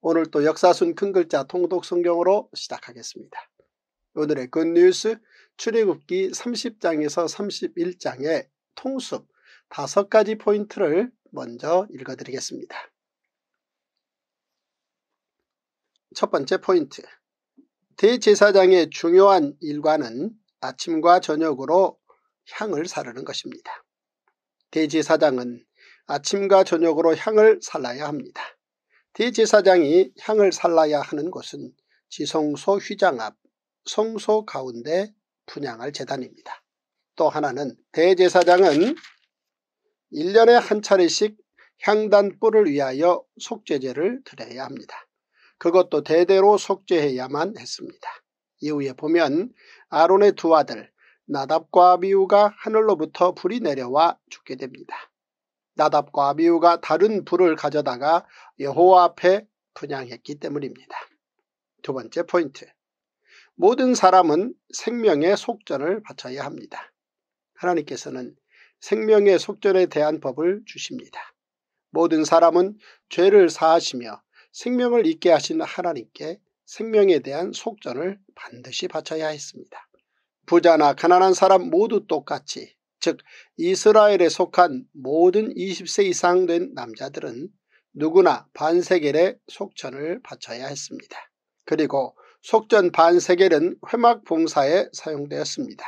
오늘 또 역사순 큰 글자 통독 성경으로 시작하겠습니다. 오늘의 굿뉴스 출애굽기 30장에서 31장의 통습 다섯 가지 포인트를 먼저 읽어드리겠습니다. 첫 번째 포인트 대제사장의 중요한 일과는 아침과 저녁으로 향을 사르는 것입니다. 대제사장은 아침과 저녁으로 향을 살라야 합니다. 대제사장이 향을 살라야 하는 곳은 지성소 휘장 앞 성소 가운데 분양할 재단입니다. 또 하나는 대제사장은 1년에 한 차례씩 향단불을 위하여 속죄제를 드려야 합니다. 그것도 대대로 속죄해야만 했습니다. 이후에 보면 아론의 두 아들 나답과 아비우가 하늘로부터 불이 내려와 죽게 됩니다. 나답과 아비우가 다른 불을 가져다가 여호와 앞에 분양했기 때문입니다. 두 번째 포인트 모든 사람은 생명의 속전을 바쳐야 합니다. 하나님께서는 생명의 속전에 대한 법을 주십니다. 모든 사람은 죄를 사하시며 생명을 잊게 하신 하나님께 생명에 대한 속전을 반드시 바쳐야 했습니다. 부자나 가난한 사람 모두 똑같이 즉 이스라엘에 속한 모든 20세 이상 된 남자들은 누구나 반세겔의 속전을 바쳐야 했습니다. 그리고 속전 반세겔은 회막 봉사에 사용되었습니다.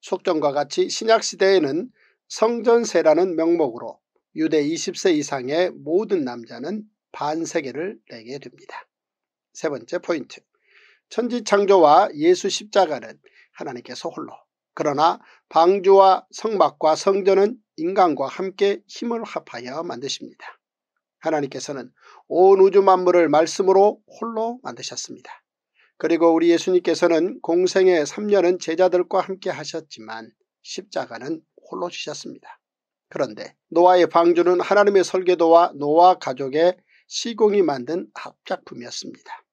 속전과 같이 신약시대에는 성전세라는 명목으로 유대 20세 이상의 모든 남자는 반세계를 내게 됩니다. 세 번째 포인트 천지창조와 예수 십자가는 하나님께서 홀로 그러나 방주와 성막과 성전은 인간과 함께 힘을 합하여 만드십니다. 하나님께서는 온 우주 만물을 말씀으로 홀로 만드셨습니다. 그리고 우리 예수님께서는 공생의 3년은 제자들과 함께 하셨지만 십자가는 홀로 주셨습니다. 그런데 노아의 방주는 하나님의 설계도와 노아 가족의 시공이 만든 합작품이었습니다.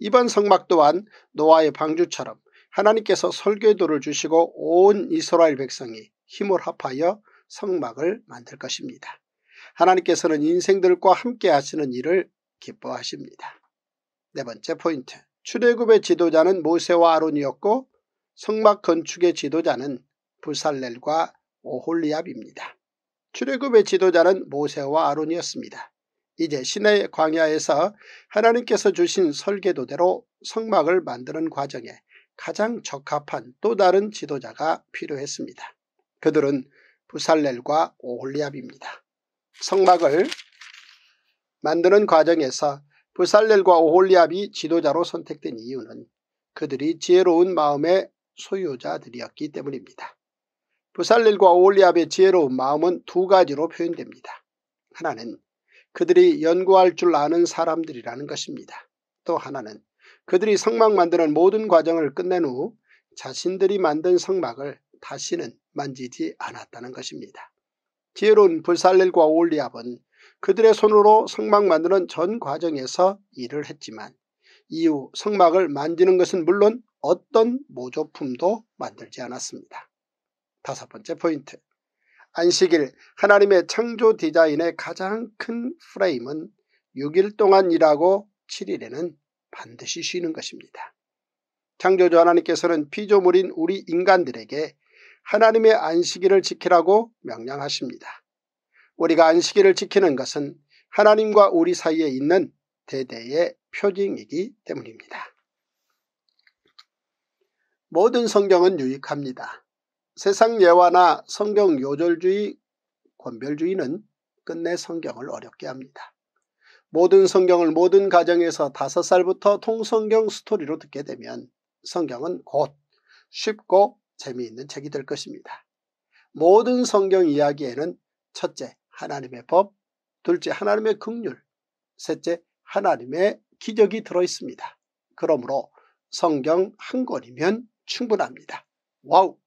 이번 성막 또한 노아의 방주처럼 하나님께서 설계도를 주시고 온 이스라엘 백성이 힘을 합하여 성막을 만들 것입니다. 하나님께서는 인생들과 함께 하시는 일을 기뻐하십니다. 네 번째 포인트 출애굽의 지도자는 모세와 아론이었고 성막 건축의 지도자는 부살렐과 오홀리압입니다. 출애굽의 지도자는 모세와 아론이었습니다. 이제 시내 광야에서 하나님께서 주신 설계도대로 성막을 만드는 과정에 가장 적합한 또 다른 지도자가 필요했습니다. 그들은 부살렐과 오홀리압입니다. 성막을 만드는 과정에서 부살렐과 오홀리압이 지도자로 선택된 이유는 그들이 지혜로운 마음의 소유자들이었기 때문입니다. 부살렐과 오홀리압의 지혜로운 마음은 두 가지로 표현됩니다. 하나는 그들이 연구할 줄 아는 사람들이라는 것입니다. 또 하나는 그들이 성막 만드는 모든 과정을 끝낸 후 자신들이 만든 성막을 다시는 만지지 않았다는 것입니다. 지혜로운 불살렐과 올리압은 그들의 손으로 성막 만드는 전 과정에서 일을 했지만 이후 성막을 만지는 것은 물론 어떤 모조품도 만들지 않았습니다. 다섯 번째 포인트 안식일 하나님의 창조 디자인의 가장 큰 프레임은 6일 동안 일하고 7일에는 반드시 쉬는 것입니다. 창조주 하나님께서는 피조물인 우리 인간들에게 하나님의 안식일을 지키라고 명령하십니다. 우리가 안식일을 지키는 것은 하나님과 우리 사이에 있는 대대의 표징이기 때문입니다. 모든 성경은 유익합니다. 세상 예화나 성경 요절주의, 권별주의는 끝내 성경을 어렵게 합니다. 모든 성경을 모든 가정에서 다섯 살부터 통성경 스토리로 듣게 되면 성경은 곧 쉽고 재미있는 책이 될 것입니다. 모든 성경 이야기에는 첫째 하나님의 법, 둘째 하나님의 긍휼, 셋째 하나님의 기적이 들어있습니다. 그러므로 성경 한 권이면 충분합니다. 와우!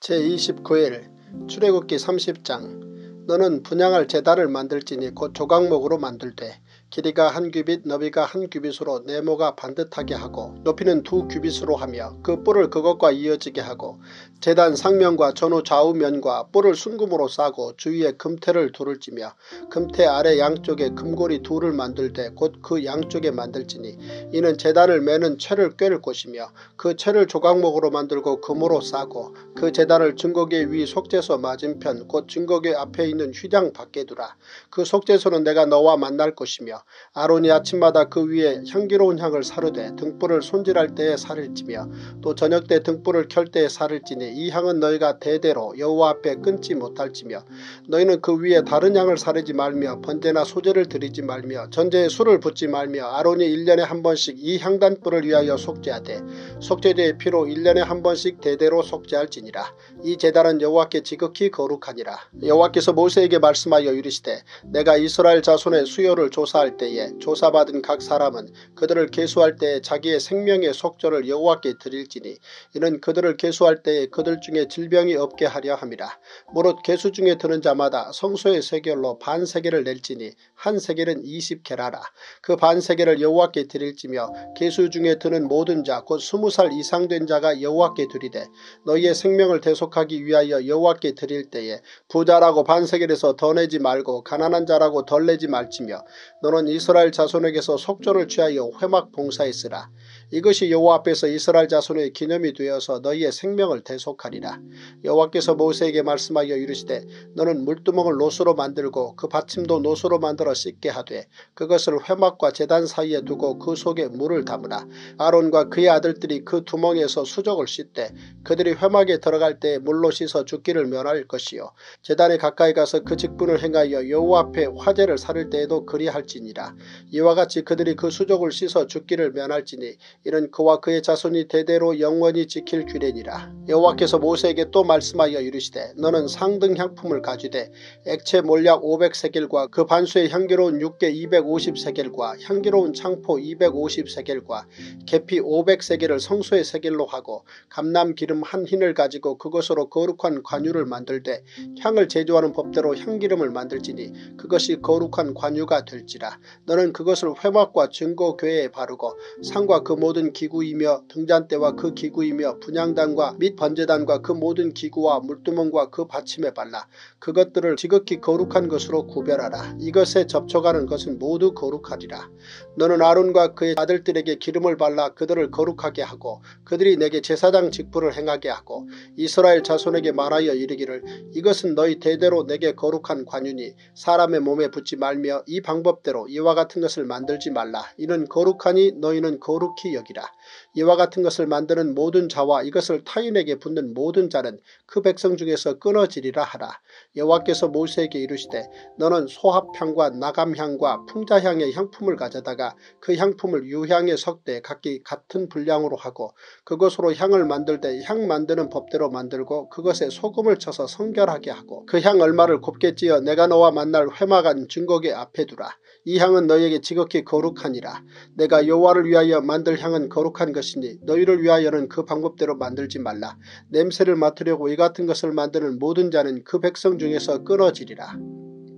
제29일 출애굽기 30장 너는 분향할 제단을 만들지니 곧 조각목으로 만들되 길이가 한 규빗 너비가 한 규빗으로 네모가 반듯하게 하고 높이는 두 규빗으로 하며 그 뿔을 그것과 이어지게 하고 재단 상면과 전후 좌우면과 뿔을 순금으로 싸고 주위에 금태를 둘을 찌며 금태 아래 양쪽에 금고리 둘을 만들되 곧그 양쪽에 만들지니 이는 재단을 매는 채를 꿰를 곳이며 그 채를 조각목으로 만들고 금으로 싸고 그 재단을 증거계 위 속죄소 맞은편 곧 증거계 앞에 있는 휘장 밖에 두라. 그 속죄소는 내가 너와 만날 것이며 아론이 아침마다 그 위에 향기로운 향을 사르되 등불을 손질할 때에 살을 찌며 또 저녁 때 등불을 켤 때에 살을 찌니 이 향은 너희가 대대로 여호와 앞에 끊지 못할지며 너희는 그 위에 다른 향을 사르지 말며 번제나 소제를 드리지 말며 전제에 술을 붓지 말며 아론이 1년에 한 번씩 이 향단불을 위하여 속죄하되 속죄제의 피로 1년에 한 번씩 대대로 속죄할지니라. 이 제단은 여호와께 지극히 거룩하니라. 여호와께서 모세에게 말씀하여 이르시되 내가 이스라엘 자손의 수요를 조사할 조사할 때에 조사받은 각 사람은 그들을 계수할 때에 자기의 생명의 속절을 여호와께 드릴지니 이는 그들을 계수할 때에 그들 중에 질병이 없게 하려 함이라. 무릇 계수 중에 드는 자마다 성소의 세겔로 반 세겔을 낼지니 한 세겔은 20개라라. 그 반 세겔을 여호와께 드릴지며 계수 중에 드는 모든 자 곧 스무 살 이상 된 자가 여호와께 드리되 너희의 생명을 대속하기 위하여 여호와께 드릴 때에 부자라고 반 세겔에서 더 내지 말고 가난한 자라고 덜 내지 말지며 너는 너는 이스라엘 자손에게서 속전을 취하여 회막 봉사했으라. 이것이 여호와 앞에서 이스라엘 자손의 기념이 되어서 너희의 생명을 대속하리라. 여호와께서 모세에게 말씀하여 이르시되 너는 물두멍을 노수로 만들고 그 받침도 노수로 만들어 씻게 하되 그것을 회막과 재단 사이에 두고 그 속에 물을 담으라. 아론과 그의 아들들이 그 두멍에서 수족을 씻되 그들이 회막에 들어갈 때 물로 씻어 죽기를 면할 것이요 재단에 가까이 가서 그 직분을 행하여 여호와 앞에 화제를 사를 때에도 그리할지니라. 이와 같이 그들이 그 수족을 씻어 죽기를 면할지니 이는 그와 그의 자손이 대대로 영원히 지킬 규례니라. 여호와께서 모세에게 또 말씀하여 이르시되 너는 상등 향품을 가지되 액체 몰약 500세겔과 그 반수의 향기로운 육개 250세겔과 향기로운 창포 250세겔과 계피 500세겔을 성소의 세겔로 하고 감남 기름 한 흰을 가지고 그것으로 거룩한 관유를 만들되 향을 제조하는 법대로 향기름을 만들지니 그것이 거룩한 관유가 될지라. 너는 그것을 회막과 증거교회에 바르고 상과 그모 든 기구이며 등잔대와 그 기구이며 분양단과 및 번제단과 그 모든 기구와 물두멍과 그 받침에 발라 그것들을 지극히 거룩한 것으로 구별하라. 이것에 접촉하는 것은 모두 거룩하리라. 너는 아론과 그의 아들들에게 기름을 발라 그들을 거룩하게 하고 그들이 내게 제사장 직분을 행하게 하고 이스라엘 자손에게 말하여 이르기를 이것은 너희 대대로 내게 거룩한 관윤이 사람의 몸에 붙지 말며 이 방법대로 이와 같은 것을 만들지 말라. 이는 거룩하니 너희는 거룩히 여기라. 이와 같은 것을 만드는 모든 자와 이것을 타인에게 붙는 모든 자는 그 백성 중에서 끊어지리라 하라. 여호와께서 모세에게 이르시되 너는 소합향과 나감향과 풍자향의 향품을 가져다가 그 향품을 유향에 섞되 각기 같은 분량으로 하고 그것으로 향을 만들 때 향 만드는 법대로 만들고 그것에 소금을 쳐서 성결하게 하고 그 향 얼마를 곱게 찌어 내가 너와 만날 회막한 증거계 앞에 두라. 이 향은 너희에게 지극히 거룩하니라. 내가 여호와를 위하여 만들 향은 거룩한 것이니 너희를 위하여는 그 방법대로 만들지 말라. 냄새를 맡으려고 이 같은 것을 만드는 모든 자는 그 백성 중에서 끊어지리라.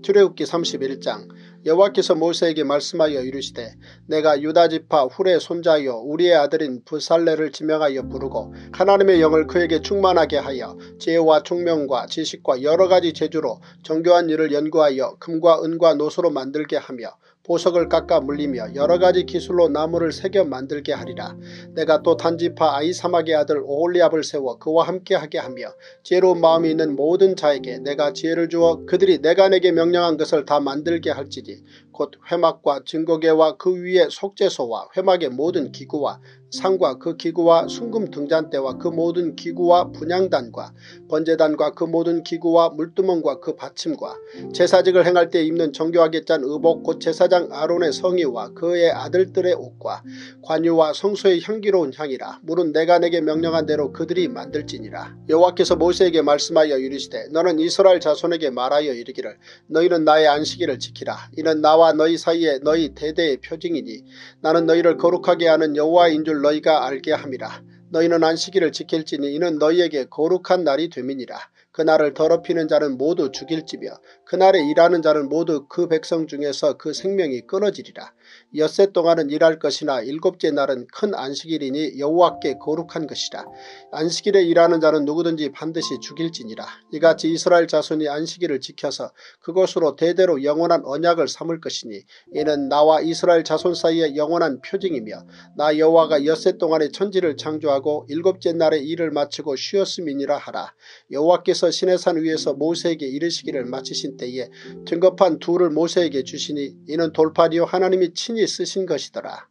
출애굽기 31장 여호와께서 모세에게 말씀하여 이르시되 내가 유다지파 훌의 손자여 우리의 아들인 부살레를 지명하여 부르고 하나님의 영을 그에게 충만하게 하여 지혜와 총명과 지식과 여러가지 재주로 정교한 일을 연구하여 금과 은과 노소로 만들게 하며 보석을 깎아 물리며 여러가지 기술로 나무를 새겨 만들게 하리라. 내가 또 단지파 아이사막의 아들 오홀리압을 세워 그와 함께하게 하며 지혜로운 마음이 있는 모든 자에게 내가 지혜를 주어 그들이 내가 내게 명령한 것을 다 만들게 할지니 곧 회막과 증거계와 그 위에 속죄소와 회막의 모든 기구와 상과 그 기구와 순금 등잔대와 그 모든 기구와 분양단과 번제단과 그 모든 기구와 물두멍과 그 받침과 제사직을 행할 때 입는 정교하게 짠 의복 곧 제사장 아론의 성의와 그의 아들들의 옷과 관유와 성소의 향기로운 향이라. 물은 내가 내게 명령한 대로 그들이 만들지니라. 여호와께서 모세에게 말씀하여 이르시되 너는 이스라엘 자손에게 말하여 이르기를 너희는 나의 안식일을 지키라. 이는 나와 너희 사이에 너희 대대의 표징이니 나는 너희를 거룩하게 하는 여호와인 줄 너희가 알게 함이라. 너희는 안식일을 지킬지니 이는 너희에게 거룩한 날이 됨이니라. 그날을 더럽히는 자는 모두 죽일지며 그날에 일하는 자는 모두 그 백성 중에서 그 생명이 끊어지리라. 엿새 동안은 일할 것이나 일곱째 날은 큰 안식일이니 여호와께 거룩한 것이라. 안식일에 일하는 자는 누구든지 반드시 죽일지니라. 이같이 이스라엘 자손이 안식일을 지켜서 그것으로 대대로 영원한 언약을 삼을 것이니 이는 나와 이스라엘 자손 사이의 영원한 표징이며 나 여호와가 엿새 동안에 천지를 창조하고 일곱째 날에 일을 마치고 쉬었음이니라 하라. 여호와께서 시내산 위에서 모세에게 이르시기를 마치신 때에 등급한 둘을 모세에게 주시니 이는 돌팔이요 하나님이 친히 쓰신 것이더라.